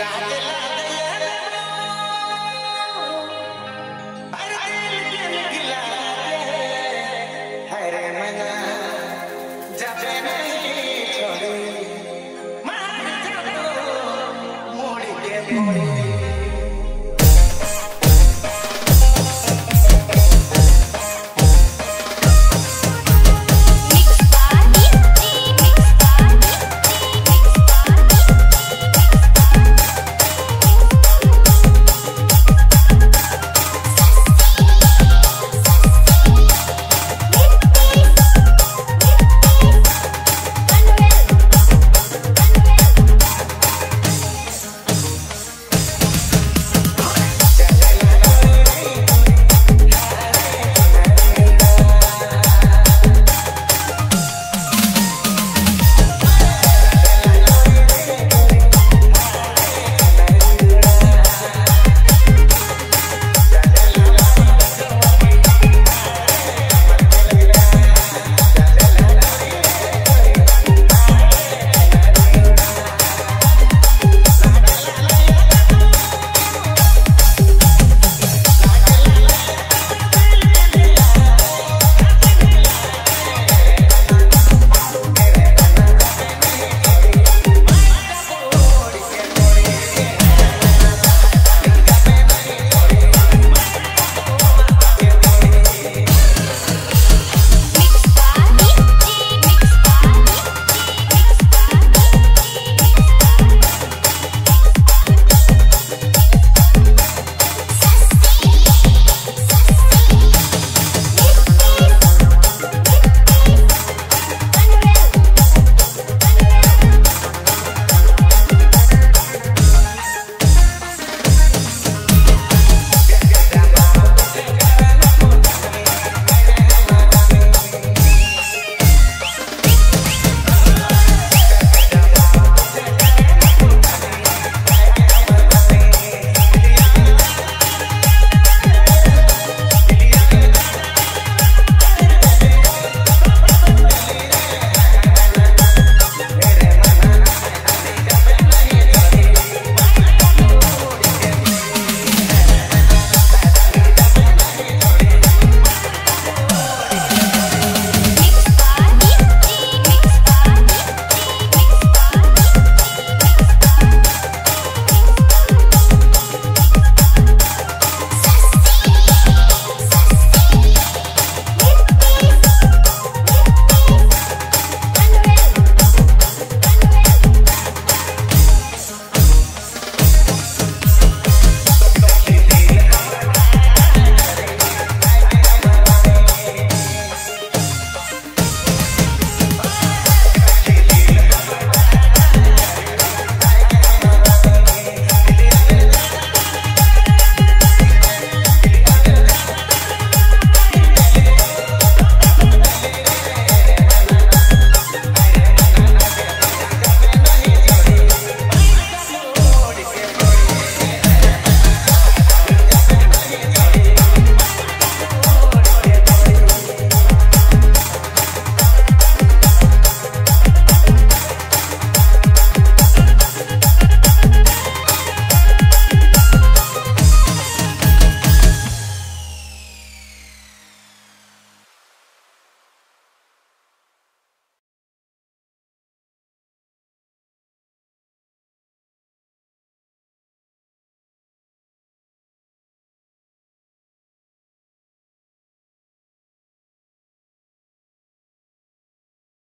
Morning.